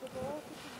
surprised. The water.